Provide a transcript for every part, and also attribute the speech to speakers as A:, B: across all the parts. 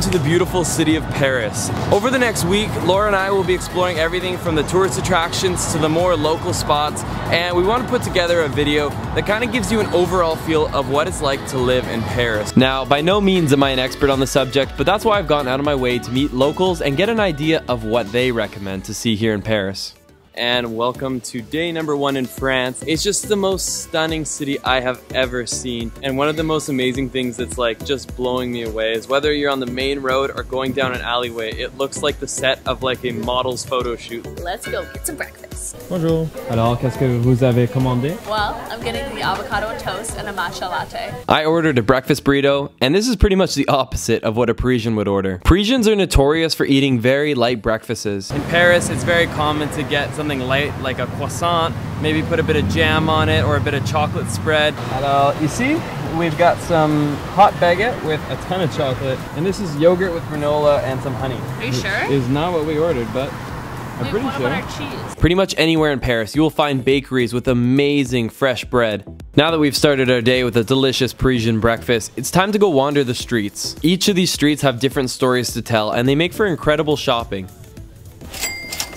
A: To the beautiful city of Paris. Over the next week, Laura and I will be exploring everything from the tourist attractions to the more local spots, and we want to put together a video that kind of gives you an overall feel of what it's like to live in Paris. Now, by no means am I an expert on the subject, but that's why I've gone out of my way to meet locals and get an idea of what they recommend to see here in Paris and welcome to day number one in France. It's just the most stunning city I have ever seen. And one of the most amazing things that's like just blowing me away is whether you're on the main road or going down an alleyway, it looks like the set of like a model's photo shoot.
B: Let's go get some breakfast.
A: Bonjour. Alors, qu'est-ce que vous avez commandé?
B: Well, I'm getting the avocado and toast and a matcha latte.
A: I ordered a breakfast burrito, and this is pretty much the opposite of what a Parisian would order. Parisians are notorious for eating very light breakfasts. In Paris, it's very common to get something something light like a croissant, maybe put a bit of jam on it or a bit of chocolate spread. Alors uh, ici, we've got some hot baguette with a ton of chocolate, and this is yogurt with granola and some honey.
B: Are you sure?
A: Is not what we ordered, but I'm
B: Wait,
A: pretty sure.
B: about our cheese?
A: Pretty much anywhere in Paris, you will find bakeries with amazing fresh bread. Now that we've started our day with a delicious Parisian breakfast, it's time to go wander the streets. Each of these streets have different stories to tell, and they make for incredible shopping.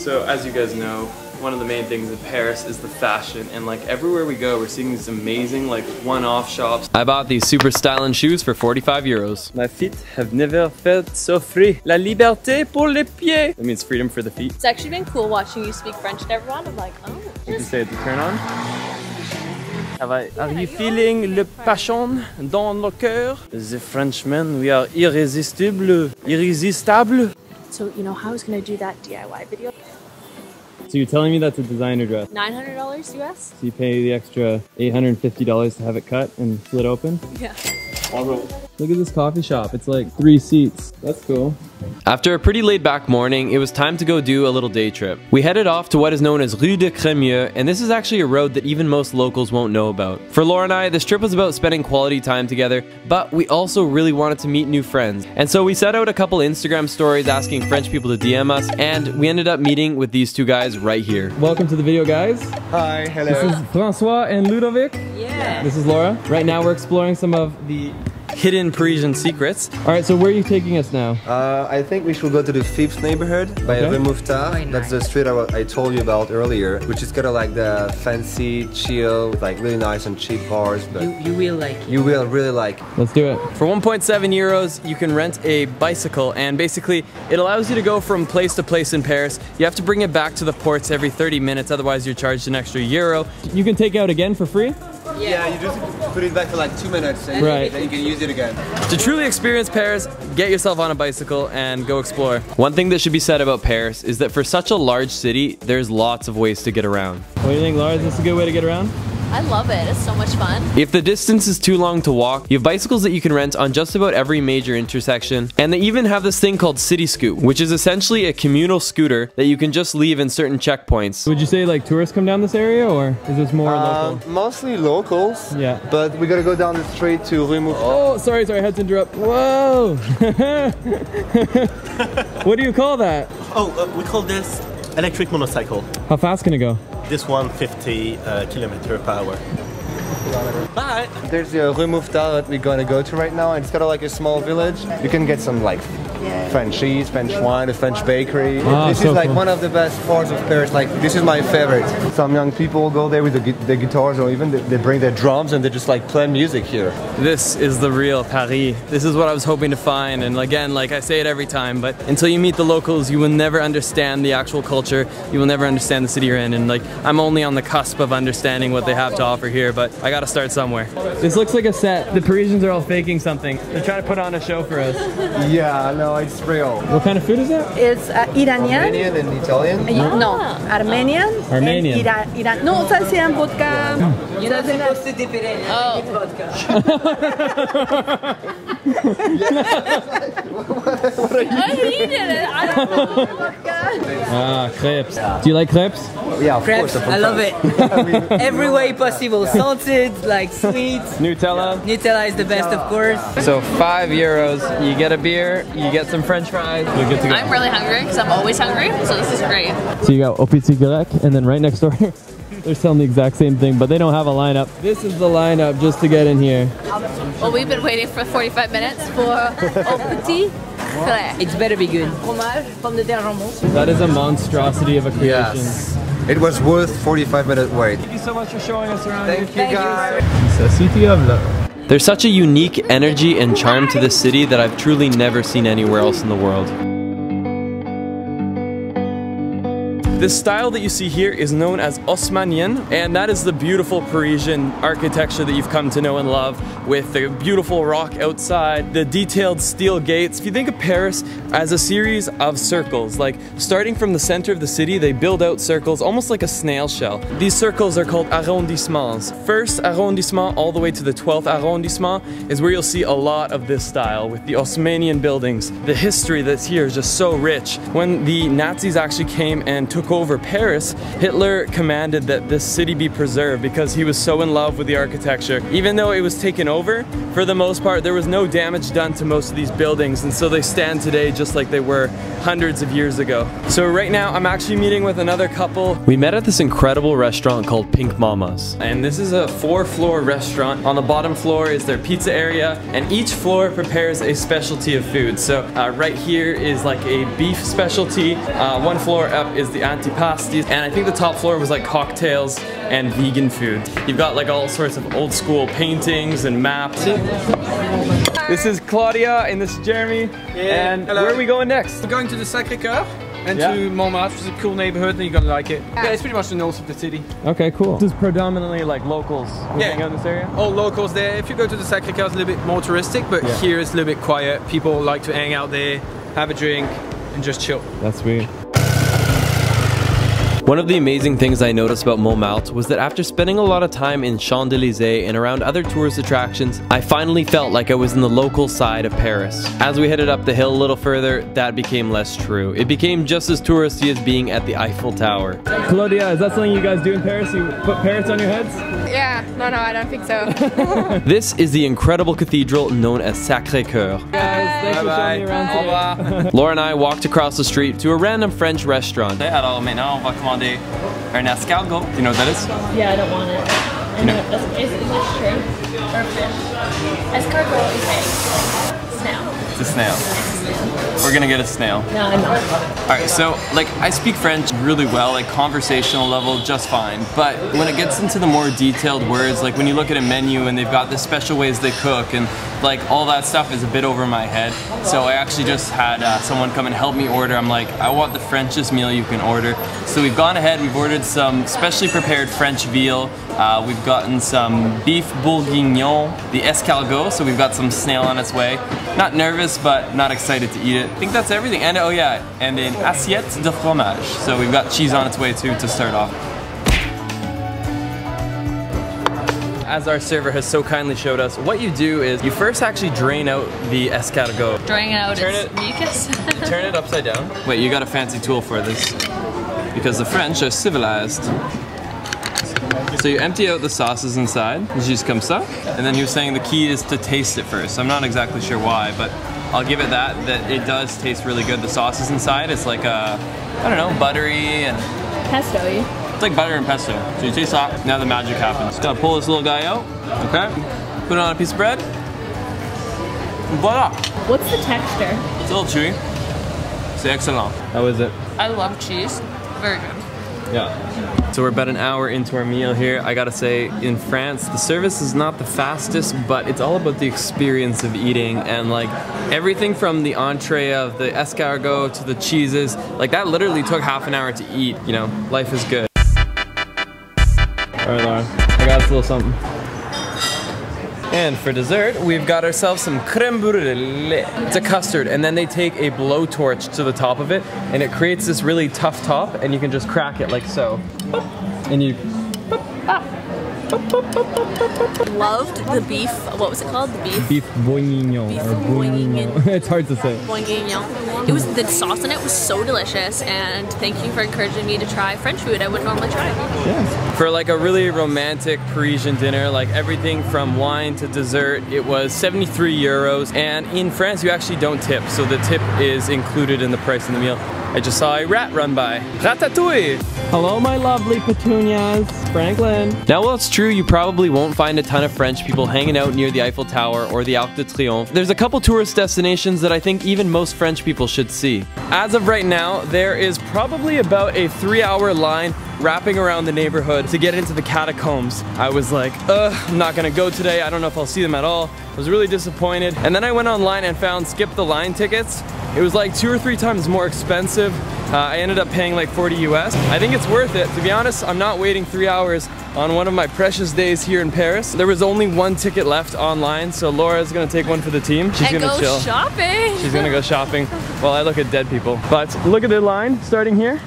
A: So as you guys know, one of the main things in Paris is the fashion and like everywhere we go we're seeing these amazing like one-off shops. I bought these super styling shoes for 45 euros. My feet have never felt so free. La liberté pour les pieds. That means freedom for the feet.
B: It's actually been cool watching you speak French to everyone. I'm like, oh.
A: Did you say it's a turn on? Have I, are you feeling le passion dans le cœur? The Frenchmen, we are irrésistible, irrésistible.
B: So, you know, how I was going to do that DIY video?
A: So you're telling me that's a designer dress?
B: $900 US?
A: So you pay the extra $850 to have it cut and split open?
B: Yeah.
A: Look at this coffee shop. It's like three seats. That's cool. After a pretty laid back morning, it was time to go do a little day trip. We headed off to what is known as Rue de Crémieux, and this is actually a road that even most locals won't know about. For Laura and I, this trip was about spending quality time together, but we also really wanted to meet new friends. And so we set out a couple Instagram stories asking French people to DM us, and we ended up meeting with these two guys right here. Welcome to the video, guys.
C: Hi, hello.
A: This is Francois and Ludovic.
B: Yeah.
A: This is Laura. Right now we're exploring some of the hidden Parisian secrets. All right, so where are you taking us now?
C: Uh, I think we should go to the fifth neighborhood by
A: Okay.
C: Rue Mouffetard. That's the street I, I told you about earlier, which is kind of like the fancy, chill, like really nice and cheap bars. But
D: You, you will like it.
C: you will really like.
A: Let's do it. For 1.7 euros, you can rent a bicycle, and basically, it allows you to go from place to place in Paris. You have to bring it back to the ports every 30 minutes, otherwise, you're charged an extra euro. You can take out again for free?
C: Yeah, you just put it back for like two minutes, and
A: Right.
C: then you can use it again.
A: To truly experience Paris, get yourself on a bicycle and go explore. One thing that should be said about Paris is that for such a large city, there's lots of ways to get around. What do you think, Laura? Is this a good way to get around?
B: I love it. It's so much fun.
A: If the distance is too long to walk, you have bicycles that you can rent on just about every major intersection. And they even have this thing called Cityscoot, which is essentially a communal scooter that you can just leave in certain checkpoints. Would you say like tourists come down this area or is this more
C: Um, mostly locals.
A: Yeah.
C: But we gotta go down the street to Rue Mouffetard.
A: Oh, sorry, sorry, I had to interrupt. Whoa! what do you call that?
E: Oh, uh, we call this electric motorcycle.
A: How fast can it go?
E: This one 50 uh, kilometer per hour. Bye.
C: There's the Rue Mouffetard that we're gonna go to right now, and it's kind of like a small village. You can get some like French cheese, French wine, a French bakery.
A: Ah,
C: this
A: so
C: is like
A: cool.
C: one of the best parts of Paris. Like this is my favorite. Some young people go there with the, gu- the guitars, or even they, they bring their drums and they just like play music here.
A: This is the real Paris. This is what I was hoping to find. And again, like I say it every time, but until you meet the locals, you will never understand the actual culture. You will never understand the city you're in. And like, I'm only on the cusp of understanding what they have to offer here, but I gotta start somewhere. This looks like a set. The Parisians are all faking something. They're trying to put on a show for us.
C: Yeah, no, it's real.
A: What kind of food is that?
F: It's uh, Iranian.
C: Armenian and Italian.
F: Uh, No, Armenian.
A: Armenian.
F: And Iran, Iran. No, ça c'est un vodka.
D: You're not supposed to dip it in.
B: Oh.
D: It's vodka.
B: I needed it. I don't know.
A: Ah, crepes. Do you like crepes?
C: Yeah, of
D: Crepes,
C: course. I'm from
D: I love
C: France.
D: it. Every way possible. Salted, like sweet.
A: Nutella.
D: Nutella is the best, of course.
A: So five euros, you get a beer, you get some french fries, you're good to go.
B: I'm really hungry because I'm always hungry, so this is great.
A: So you got Au Petit Grec, and then right next door, They're selling the exact same thing, but they don't have a lineup. This is the lineup just to get in here.
B: Well, we've been waiting for 45 minutes for Au Petit
D: It's better be good.
A: That is a monstrosity of a creation.
C: Yes. It was worth 45 minute wait.
A: Thank you so much for showing us around.
C: Thank you guys.
A: There's such a unique energy and charm to this city that I've truly never seen anywhere else in the world. This style that you see here is known as Haussmannian, and that is the beautiful Parisian architecture that you've come to know and love with the beautiful rock outside, the detailed steel gates. If you think of Paris as a series of circles, like starting from the center of the city, they build out circles almost like a snail shell. These circles are called arrondissements. First arrondissement all the way to the 12th arrondissement is where you'll see a lot of this style with the Haussmannian buildings. The history that's here is just so rich. When the Nazis actually came and took over Paris, Hitler commanded that this city be preserved because he was so in love with the architecture. Even though it was taken over, for the most part, there was no damage done to most of these buildings, and so they stand today just like they were hundreds of years ago. So right now, I'm actually meeting with another couple. We met at this incredible restaurant called Pink Mamma's, and this is a four-floor restaurant. On the bottom floor is their pizza area, and each floor prepares a specialty of food. So uh, right here is like a beef specialty. Uh, one floor up is the antipastis, and I think the top floor was like cocktails and vegan food. You've got like all sorts of old school paintings and maps. This is Claudia and this is Jeremy. and
G: hello.
A: where are we going next?
G: We're going to the Sacré-Cœur and
A: Yeah.
G: to Montmartre, which is a cool neighborhood, and you're gonna like it. Yeah, it's pretty much the north of the city.
A: Okay, cool. This is predominantly like locals who
G: Yeah.
A: hang out in this area?
G: All locals there. If you go to the Sacré-Cœur, it's a little bit more touristic, but
A: Yeah.
G: here it's a little bit quiet. People like to hang out there, have a drink, and just chill.
A: That's sweet. One of the amazing things I noticed about Montmartre was that after spending a lot of time in Champs-Élysées and around other tourist attractions, I finally felt like I was in the local side of Paris. As we headed up the hill a little further, that became less true. It became just as touristy as being at the Eiffel Tower. Claudia, is that something you guys do in Paris? You put parrots on your heads?
B: Yeah, no, no, I don't think so.
A: This is the incredible cathedral known as Sacré-Cœur. Guys, thanks for showing me around today. Laura and I walked across the street to a random French restaurant. Alors maintenant, on va commander un escargot. Do you know what that is?
B: yeah, I don't want it. I know. Is, is English shrimp or fish? Escargot is egg. Snail.
A: It's a snail. We're gonna get a snail.
B: No, I'm not.
A: Alright, so like I speak French really well, like conversational level just fine. But when it gets into the more detailed words, like when you look at a menu and they've got the special ways they cook and like all that stuff is a bit over my head. So I actually just had uh, someone come and help me order. I'm like, I want the Frenchest meal you can order. So we've gone ahead, we've ordered some specially prepared French veal. Uh, we've gotten some beef bourguignon, the escargot, so we've got some snail on its way. Not nervous, but not excited to eat it. I think that's everything. And oh yeah, and an assiette de fromage. So we've got cheese on its way too to start off. As our server has so kindly showed us, what you do is you first actually drain out the escargot.
B: Drain it out
A: Turn
B: is
A: it-
B: mucus.
A: Turn it upside down. Wait, you got a fancy tool for this. Because the French are civilized. So you empty out the sauces inside, just comme ça. And then he was saying the key is to taste it first. I'm not exactly sure why, but I'll give it that, that it does taste really good. The sauces inside, it's like a, I don't know, buttery and
B: Pesto, you.
A: It's like butter and pesto. So you taste that, now the magic happens. Gotta pull this little guy out, okay? Put it on a piece of bread. Voila!
B: What's the texture?
A: It's a little chewy. C'est excellent. How is it?
B: I love cheese. Very good.
A: Yeah. So we're about an hour into our meal here. I gotta say, in France, the service is not the fastest, but it's all about the experience of eating and like everything from the entree of the escargot to the cheeses. Like that literally took half an hour to eat. You know, life is good. Little something. And for dessert, we've got ourselves some creme brulee. It's a custard, and then they take a blowtorch to the top of it, and it creates this really tough top, and you can just crack it like so. And you
B: Loved the beef. What was it called? The beef.
A: beef bourguignon
B: Beef or bourguignon.
A: bourguignon. it's hard to say.
B: bourguignon. It was the sauce in it was so delicious, and thank you for encouraging me to try French food I wouldn't normally try. Yes.
A: For like a really romantic Parisian dinner, like everything from wine to dessert, it was 73 euros. And in France, you actually don't tip, so the tip is included in the price of the meal. I just saw a rat run by. Ratatouille! Hello, my lovely petunias. Franklin. Now, while it's true you probably won't find a ton of French people hanging out near the Eiffel Tower or the Arc de Triomphe, there's a couple tourist destinations that I think even most French people should see. As of right now, there is probably about a three hour line wrapping around the neighborhood to get into the catacombs. I was like, ugh, I'm not gonna go today. I don't know if I'll see them at all. I was really disappointed. And then I went online and found skip the line tickets. It was like two or three times more expensive. Uh, I ended up paying like 40 US. I think it's worth it. To be honest, I'm not waiting three hours on one of my precious days here in Paris. There was only one ticket left online, so Laura's gonna take one for the team. She's
B: and
A: gonna
B: go
A: chill.
B: shopping.
A: She's gonna go shopping while I look at dead people. But look at the line starting here,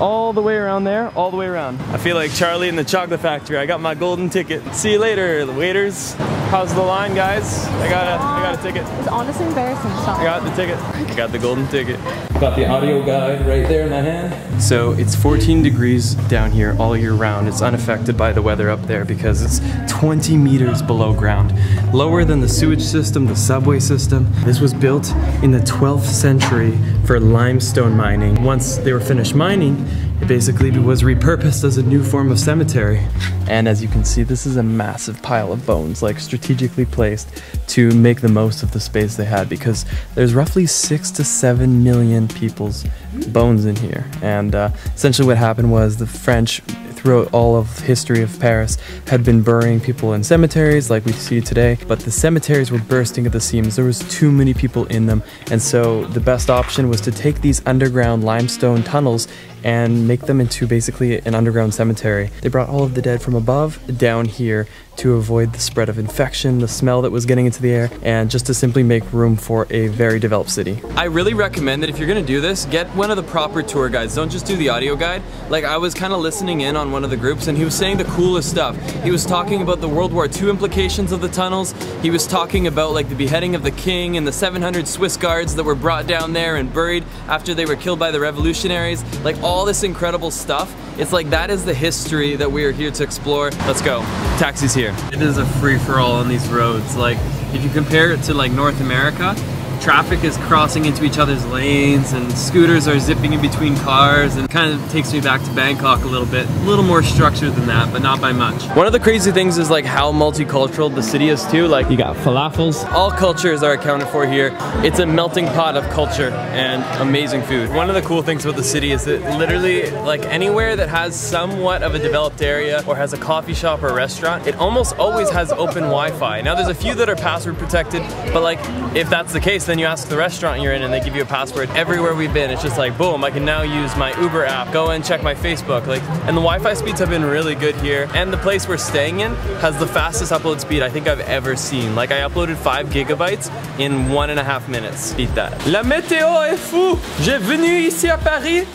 A: all the way around there, all the way around. I feel like Charlie in the chocolate factory. I got my golden ticket. See you later, the waiters. How's the line, guys? I got a, I got a ticket.
B: It's honestly embarrassing. Stop.
A: I got the ticket. I got the golden ticket. Got the audio guide right there in my hand. So it's 14 degrees down here all year round. It's unaffected by the weather up there because it's 20 meters below ground. Lower than the sewage system, the subway system. This was built in the 12th century for limestone mining. Once they were finished mining, it basically was repurposed as a new form of cemetery. And as you can see, this is a massive pile of bones, like strategically placed to make the most of the space they had because there's roughly six to seven million people's bones in here. And uh, essentially what happened was the French throughout all of history of Paris had been burying people in cemeteries like we see today, but the cemeteries were bursting at the seams. There was too many people in them, and so the best option was to take these underground limestone tunnels and make them into basically an underground cemetery. They brought all of the dead from above down here to avoid the spread of infection, the smell that was getting into the air, and just to simply make room for a very developed city. I really recommend that if you're gonna do this, get one of the proper tour guides. Don't just do the audio guide. Like I was kind of listening in on one of the groups and he was saying the coolest stuff. He was talking about the World War II implications of the tunnels. He was talking about like the beheading of the king and the 700 Swiss guards that were brought down there and buried after they were killed by the revolutionaries. Like all this incredible stuff. It's like that is the history that we are here to explore. Let's go. Taxi's here. It is a free-for-all on these roads. Like if you compare it to like North America, traffic is crossing into each other's lanes and scooters are zipping in between cars and kind of takes me back to Bangkok a little bit. A little more structured than that, but not by much. One of the crazy things is like how multicultural the city is too. Like you got falafels. All cultures are accounted for here. It's a melting pot of culture and amazing food. One of the cool things about the city is that literally like anywhere that has somewhat of a developed area or has a coffee shop or restaurant, it almost always has open Wi-Fi. Now there's a few that are password protected, but like if that's the case, then you ask the restaurant you're in and they give you a password. Everywhere we've been, it's just like, boom, I can now use my Uber app, go and check my Facebook. Like, and the Wi-Fi speeds have been really good here. And the place we're staying in has the fastest upload speed I think I've ever seen. Like I uploaded five gigabytes in one and a half minutes. Beat that. La météo est fou. J'ai venu ici à Paris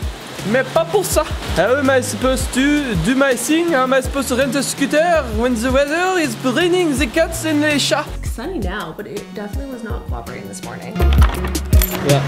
A: mais pas pour ça. How am I supposed to do my thing? How am I supposed to rent a scooter when the weather is raining the cats and the chat?
F: Sunny now, but it definitely was not cooperating this morning. Yeah.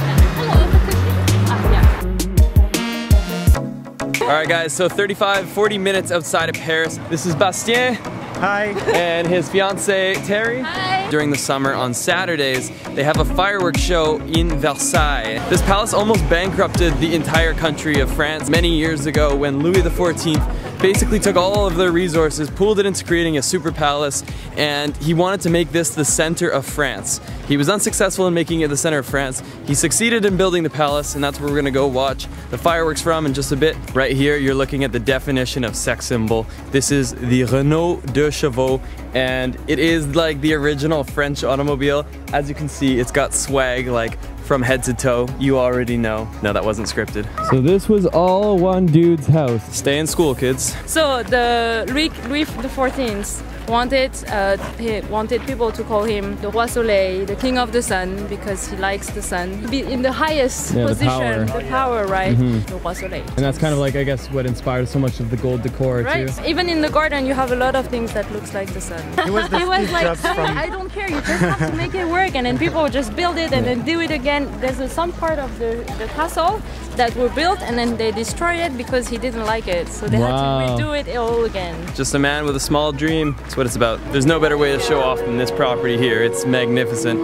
A: All right, guys, so 35, 40 minutes outside of Paris. This is Bastien.
E: Hi.
A: And his fiance Terry.
B: Hi.
A: During the summer on Saturdays, they have a fireworks show in Versailles. This palace almost bankrupted the entire country of France many years ago when Louis XIV basically took all of their resources, pooled it into creating a super palace, and he wanted to make this the center of France. He was unsuccessful in making it the center of France. He succeeded in building the palace, and that's where we're gonna go watch the fireworks from in just a bit. Right here, you're looking at the definition of sex symbol. This is the Renault de Chevaux, and it is like the original French automobile. As you can see, it's got swag like from head to toe. You already know. No, that wasn't scripted. So this was all one dude's house. Stay in school, kids.
B: So the Louis, Louis the Fourteenth wanted uh, he wanted people to call him the Roi Soleil, the King of the Sun, because he likes the sun. Be in the highest
G: Yeah, the
B: position,
G: power.
B: the power, right?
A: Mm-hmm.
B: The Roi Soleil.
G: And that's kind of like, I guess, what inspired so much of the gold decor
B: Right.
G: too.
B: Even in the garden, you have a lot of things that looks like the sun.
E: It was the
B: He was like,
E: from
B: I don't care. You just have to make it work, and then people just build it and then do it again. There's a, some part of the, the castle that were built, and then they destroyed it because he didn't like it. So they
G: Wow.
B: had to redo it all again.
A: Just a man with a small dream. That's what it's about. There's no better way to show off than this property here. It's magnificent.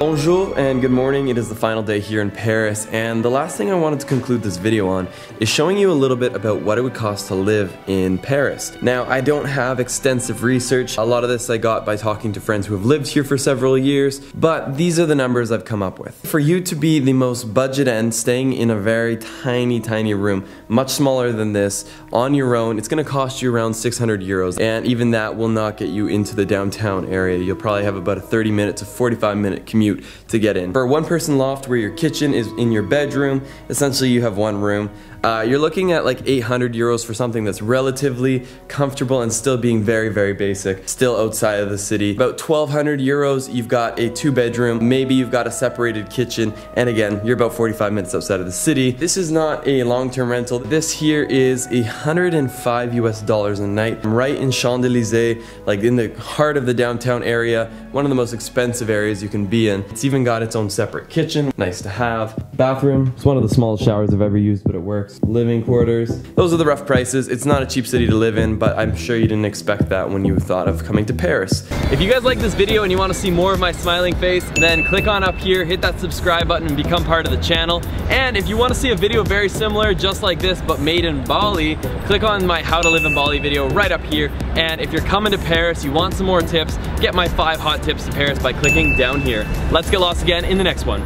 A: Bonjour and good morning. It is the final day here in Paris, and the last thing I wanted to conclude this video on is showing you a little bit about what it would cost to live in Paris. Now, I don't have extensive research. A lot of this I got by talking to friends who have lived here for several years, but these are the numbers I've come up with. For you to be the most budget end, staying in a very tiny, tiny room, much smaller than this, on your own, it's gonna cost you around 600 euros, and even that will not get you into the downtown area. You'll probably have about a 30 minute to 45 minute commute to get in. For a one person loft where your kitchen is in your bedroom, essentially you have one room, uh, you're looking at like 800 euros for something that's relatively comfortable and still being very, very basic, still outside of the city. About 1200 euros, you've got a two bedroom, maybe you've got a separated kitchen, and again, you're about 45 minutes outside of the city. This is not a long-term rental. This here is 105 US dollars a night, right in Champs-Élysées, like in the heart of the downtown area, one of the most expensive areas you can be in. It's even got its own separate kitchen, nice to have. Bathroom, it's one of the smallest showers I've ever used, but it works living quarters. Those are the rough prices. It's not a cheap city to live in, but I'm sure you didn't expect that when you thought of coming to Paris. If you guys like this video and you want to see more of my smiling face, then click on up here, hit that subscribe button and become part of the channel. And if you want to see a video very similar, just like this, but made in Bali, click on my how to live in Bali video right up here. And if you're coming to Paris, you want some more tips, get my five hot tips to Paris by clicking down here. Let's get lost again in the next one.